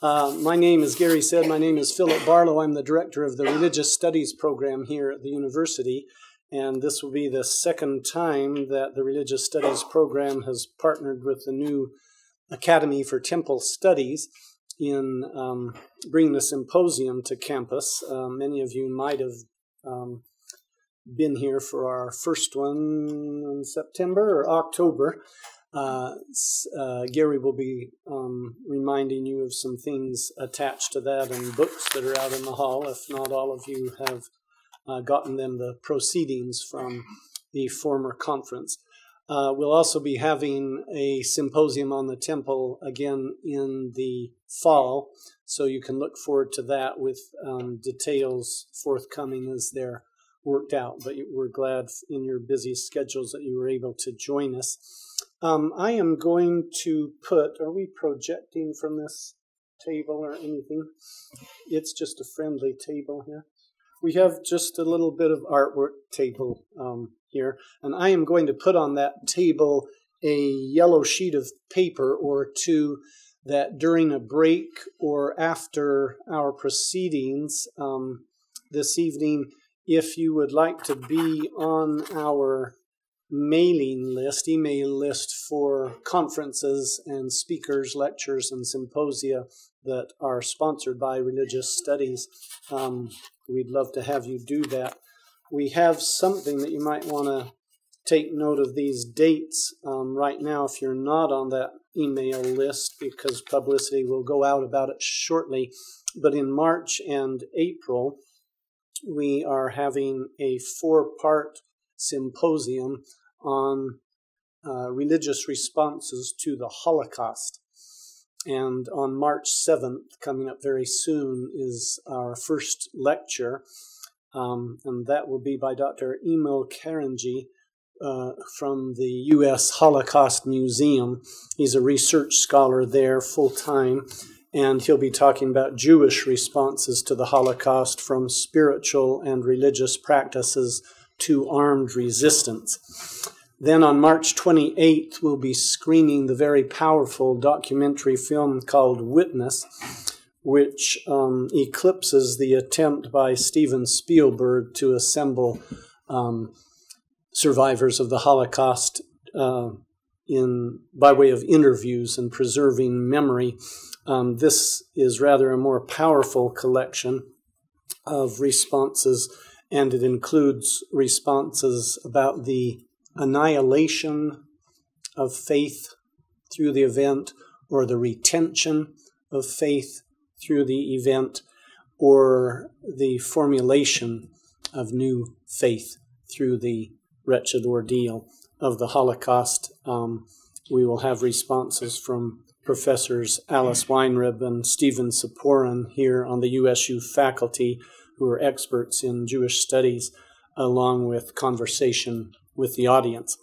Uh, my name, as Gary said, my name is Philip Barlow. I'm the director of the Religious Studies program here at the university. And this will be the second time that the Religious Studies program has partnered with the new Academy for Temple Studies in um, bringing the symposium to campus. Uh, many of you might have um, been here for our first one in September or October. Uh, uh, Gary will be um, reminding you of some things attached to that and books that are out in the hall. If not all of you have uh, gotten them the proceedings from the former conference. Uh, we'll also be having a symposium on the temple again in the fall, so you can look forward to that with um, details forthcoming as they're worked out. But we're glad in your busy schedules that you were able to join us. Um, I am going to put, are we projecting from this table or anything? It's just a friendly table here. We have just a little bit of artwork table um, here, and I am going to put on that table a yellow sheet of paper or two that during a break or after our proceedings um, this evening, if you would like to be on our mailing list, email list for conferences and speakers, lectures, and symposia that are sponsored by Religious Studies. Um, we'd love to have you do that. We have something that you might want to take note of these dates um, right now if you're not on that email list because publicity will go out about it shortly. But in March and April, we are having a four part symposium on uh, religious responses to the Holocaust. And on March 7th, coming up very soon, is our first lecture, um, and that will be by Dr. Emil Kerenji uh, from the U.S. Holocaust Museum. He's a research scholar there full time, and he'll be talking about Jewish responses to the Holocaust from spiritual and religious practices to armed resistance. Then on March 28th, we'll be screening the very powerful documentary film called Witness, which um, eclipses the attempt by Steven Spielberg to assemble um, survivors of the Holocaust uh, in by way of interviews and preserving memory. Um, this is rather a more powerful collection of responses, and it includes responses about the annihilation of faith through the event or the retention of faith through the event or the formulation of new faith through the wretched ordeal of the Holocaust. Um, we will have responses from professors Alice Weinrib and Stephen Siporin here on the USU faculty, who are experts in Jewish studies, along with conversation with the audience.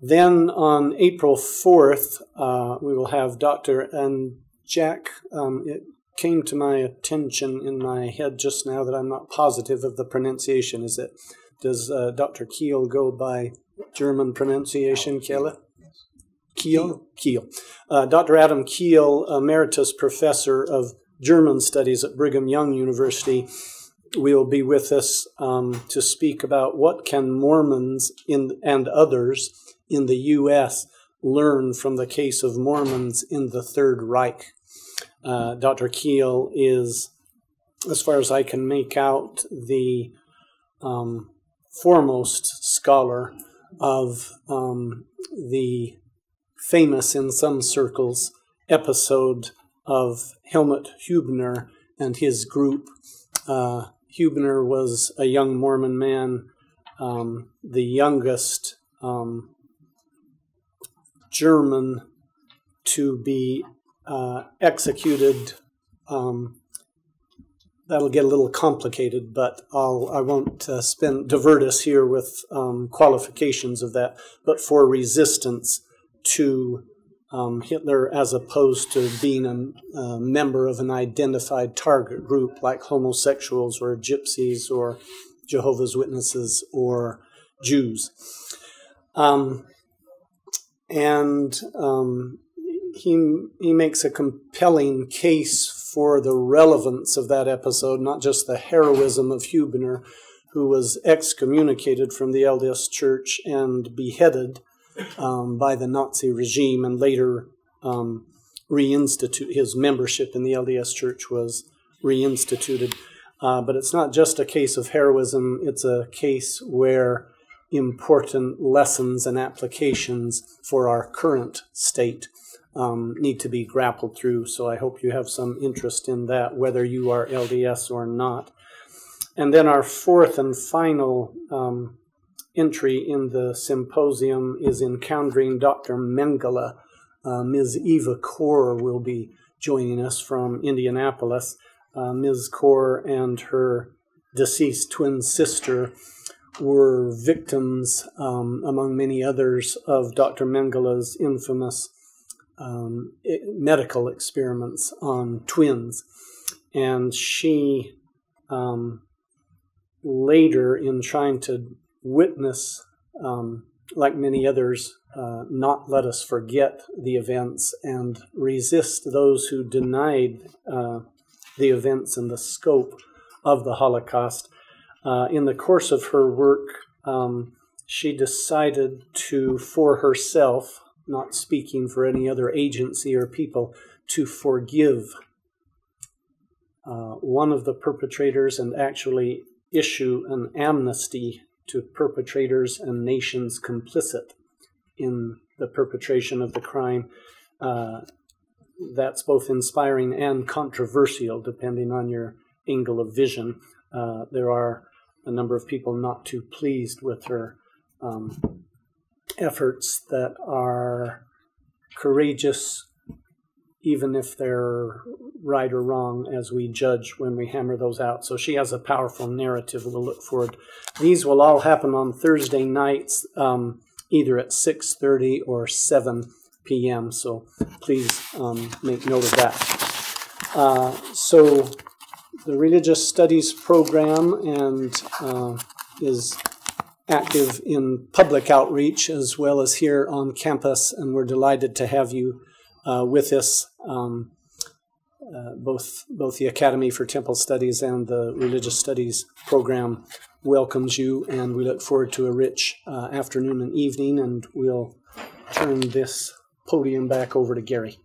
Then on April 4th, uh, we will have Dr. and Jack. Um, it came to my attention in my head just now that I'm not positive of the pronunciation. Is it, does uh, Dr. Keele go by German pronunciation, Keele? Keele? Keele. Uh, Dr. Alan Keele, Emeritus Professor of German Studies at Brigham Young University, will be with us um, to speak about what can Mormons in, and others in the U.S. learn from the case of Mormons in the Third Reich. Uh, Dr. Keele is, as far as I can make out, the um, foremost scholar of um, the famous, in some circles, episode of Helmuth Hübener and his group uh, Hübener was a young Mormon man, um, the youngest um, German to be uh, executed. Um, that'll get a little complicated, but I'll I won't uh, spend divert us here with um, qualifications of that. But for resistance to um, Hitler as opposed to being a, a, member of an identified target group like homosexuals or gypsies or Jehovah's Witnesses or Jews. Um, and um, he he makes a compelling case for the relevance of that episode, not just the heroism of Hübener, who was excommunicated from the LDS Church and beheaded um, by the Nazi regime, and later um, reinstitute his membership in the LDS Church was reinstituted. Uh, but it's not just a case of heroism; it's a case where important lessons and applications for our current state um, need to be grappled through. So I hope you have some interest in that, whether you are LDS or not. And then our fourth and final um, entry in the symposium is encountering Dr. Mengele. Uh, Ms. Eva Kor will be joining us from Indianapolis. Uh, Ms. Kor and her deceased twin sister were victims, um, among many others, of Dr. Mengele's infamous um, medical experiments on twins. And she um, later, in trying to witness, um, like many others, uh, not let us forget the events and resist those who denied uh, the events and the scope of the Holocaust. Uh, in the course of her work, um, she decided to, for herself, not speaking for any other agency or people, to forgive uh, one of the perpetrators and actually issue an amnesty to perpetrators and nations complicit in the perpetration of the crime. Uh, that's both inspiring and controversial, depending on your angle of vision. Uh, there are a number of people not too pleased with her um, efforts that are courageous, even if they're right or wrong, as we judge when we hammer those out. So she has a powerful narrative we'll look forward. These will all happen on Thursday nights, um, either at 6.30 or 7 p.m., so please um, make note of that. Uh, so the Religious Studies program and uh, is active in public outreach as well as here on campus, and we're delighted to have you uh, with us. Um, uh, both both the Academy for Temple Studies and the Religious Studies program welcomes you, and we look forward to a rich uh, afternoon and evening. And we'll turn this podium back over to Gary.